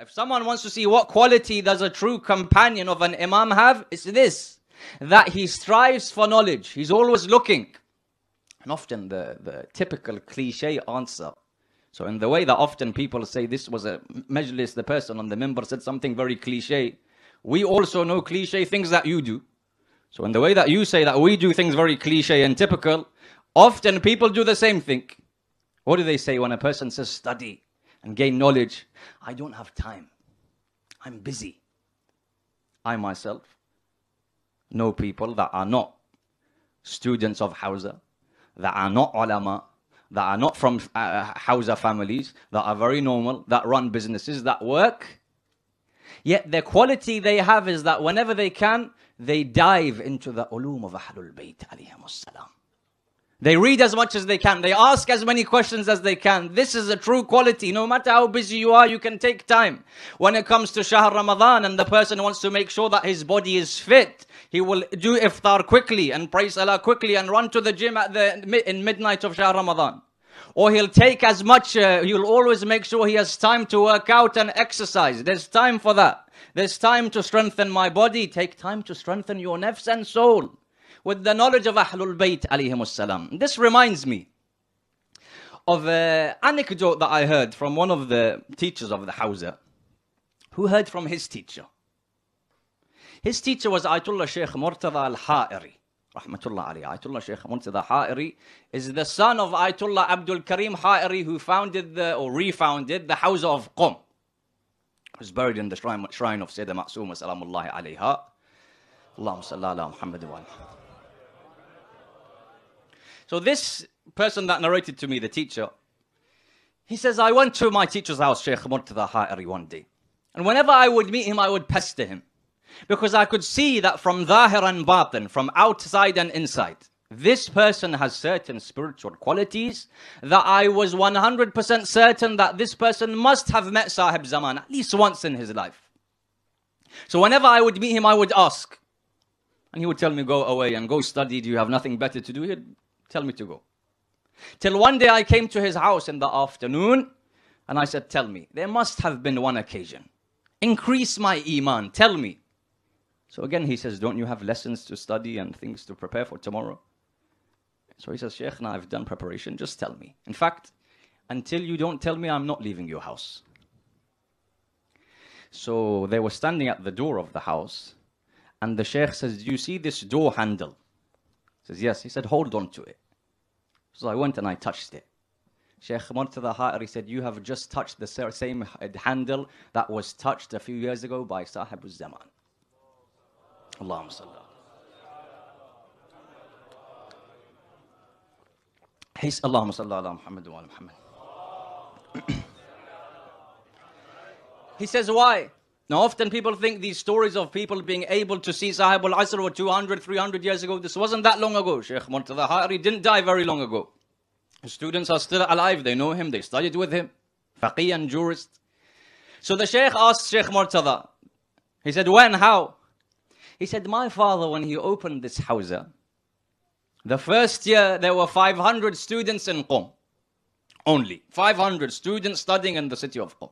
If someone wants to see what quality does a true companion of an Imam have, it's this. That he strives for knowledge. He's always looking. And often the, the typical cliche answer. So in the way that often people say this was a majlis, the person on the minbar said something very cliche. We also know cliche things that you do. So in the way that you say that we do things very cliche and typical, often people do the same thing. What do they say when a person says study and gain knowledge? I don't have time. I'm busy. I myself know people that are not students of Hawza, that are not ulama, that are not from uh, Hawza families, that are very normal, that run businesses, that work. Yet the quality they have is that whenever they can, they dive into the ulum of Ahlul Bayt salam. They read as much as they can. They ask as many questions as they can. This is a true quality. No matter how busy you are, you can take time. When it comes to Shahr Ramadan and the person wants to make sure that his body is fit, he will do iftar quickly and pray salah quickly and run to the gym at the in midnight of Shahr Ramadan. Or he'll take as much, uh, he'll always make sure he has time to work out and exercise. There's time for that. There's time to strengthen my body. Take time to strengthen your nafs and soul with the knowledge of Ahlul Bayt alayhim. This reminds me of an anecdote that I heard from one of the teachers of the Hawza who heard from his teacher. His teacher was Ayatollah Sheikh Murtada al-Ha'iri. Rahmatullah alayhi. Ayatollah Sheikh Murtada Ha'iri is the son of Ayatollah Abdul Karim Ha'iri who founded the, or refounded the Hawza of Qum. Who's buried in the shrine, shrine of Sayyidah Ma'suma salamullahi alayha. Allahumma salli ala Muhammad wa so this person that narrated to me, the teacher, he says, I went to my teacher's house, Sheikh Murtada Ha'iri, one day. And whenever I would meet him, I would pester him. Because I could see that from Zahir and Batin, from outside and inside, this person has certain spiritual qualities that I was 100% certain that this person must have met Sahib Zaman at least once in his life. So whenever I would meet him, I would ask. And he would tell me, go away and go study. Do you have nothing better to do? He'd Tell me to go. Till one day I came to his house in the afternoon and I said, Tell me, there must have been one occasion. Increase my iman, tell me. So again he says, Don't you have lessons to study and things to prepare for tomorrow? So he says, Sheikh, now I've done preparation, just tell me. In fact, until you don't tell me, I'm not leaving your house. So they were standing at the door of the house, and the Sheikh says, Do you see this door handle? He says, Yes. He said, Hold on to it. So I went and I touched it. Sheikh Murtada Ha'iri said, You have just touched the same handle that was touched a few years ago by Sahib Zaman. Allahumma. He's Allahumma salli ala Muhammad wa Muhammad. he says, Why? Now, often people think these stories of people being able to see Sahib al Asr were 200, 300 years ago. This wasn't that long ago. Sheikh Murtada Ha'iri didn't die very long ago. His students are still alive. They know him. They studied with him. Faqih and jurist. So the Sheikh asked Sheikh Murtada, he said, When? How? He said, My father, when he opened this hawza, the first year there were 500 students in Qum. Only 500 students studying in the city of Qum.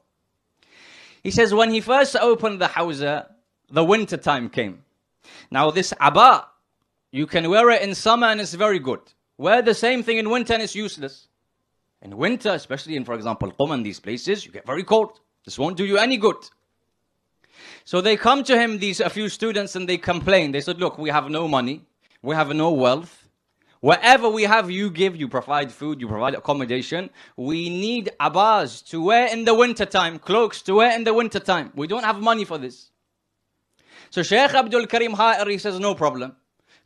He says, when he first opened the hawza, the winter time came. Now this aba, you can wear it in summer and it's very good. Wear the same thing in winter and it's useless. In winter, especially in, for example, Qum and these places, you get very cold. This won't do you any good. So they come to him, these a few students, and they complain. They said, look, we have no money. We have no wealth. Wherever we have, you give, you provide food, you provide accommodation. We need abas to wear in the winter time, cloaks to wear in the winter time. We don't have money for this. So Sheikh Abdul Karim Ha'iri says, no problem.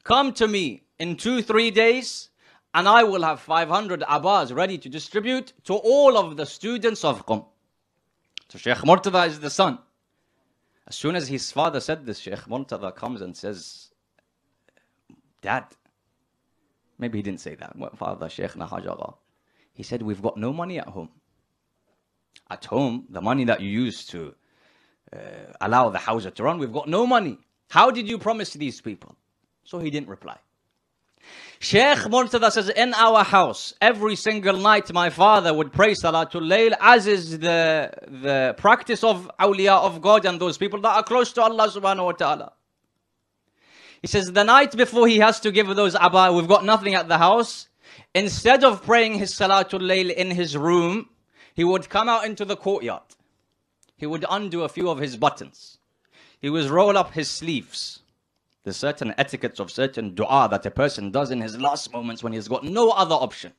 Come to me in two, three days, and I will have 500 abas ready to distribute to all of the students of Qum. So Sheikh Murtada is the son. As soon as his father said this, Sheikh Murtada comes and says, Dad, Maybe he didn't say that. Father Sheikh Nahajaga. He said, We've got no money at home. At home, the money that you use to uh, allow the house to run, we've got no money. How did you promise these people? So he didn't reply. Sheikh Murtada says, in our house, every single night my father would pray Salatul Layl, as is the, the practice of awliya of God and those people that are close to Allah subhanahu wa ta'ala. He says, the night before he has to give those abba, we've got nothing at the house. Instead of praying his Salatul Layl in his room, he would come out into the courtyard. He would undo a few of his buttons. He would roll up his sleeves. There's certain etiquettes of certain dua that a person does in his last moments when he's got no other option.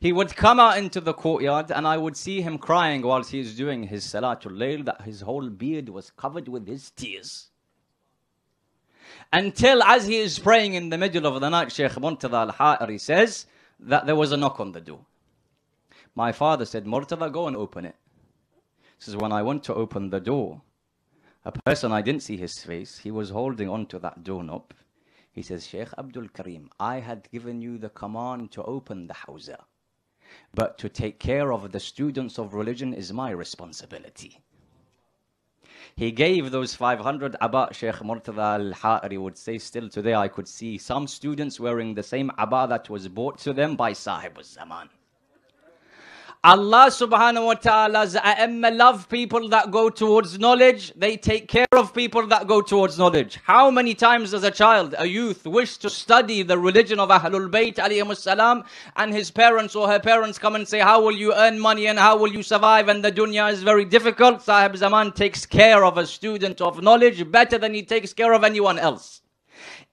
He would come out into the courtyard and I would see him crying whilst he's doing his Salatul Layl that his whole beard was covered with his tears. Until as he is praying in the middle of the night, Sheikh Murtada al-Ha'iri says that there was a knock on the door. My father said, Murtada, go and open it. He says, when I went to open the door, a person I didn't see his face, he was holding on to that doorknob. He says, Sheikh Abdul Karim, I had given you the command to open the hawza, but to take care of the students of religion is my responsibility. He gave those 500 abba, Sheikh Murtada al-Ha'iri would say, still today I could see some students wearing the same abba that was bought to them by Sahib al-Zaman. Allah subhanahu wa ta'ala's a'imma love people that go towards knowledge. They take care of people that go towards knowledge. How many times as a child, a youth wish to study the religion of Ahlul Bayt salam and his parents or her parents come and say, how will you earn money and how will you survive and the dunya is very difficult. Sahib Zaman takes care of a student of knowledge better than he takes care of anyone else.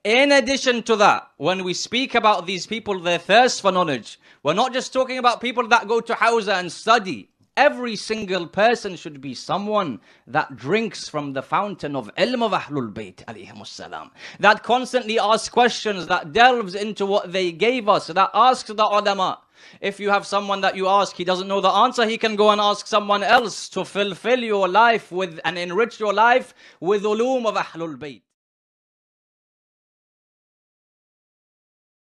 In addition to that, when we speak about these people, their thirst for knowledge, we're not just talking about people that go to Hawza and study. Every single person should be someone that drinks from the fountain of ilm of Ahlul Bayt. That constantly asks questions, that delves into what they gave us, that asks the ulama. If you have someone that you ask, he doesn't know the answer, he can go and ask someone else to fulfill your life with and enrich your life with ulum of Ahlul Bayt.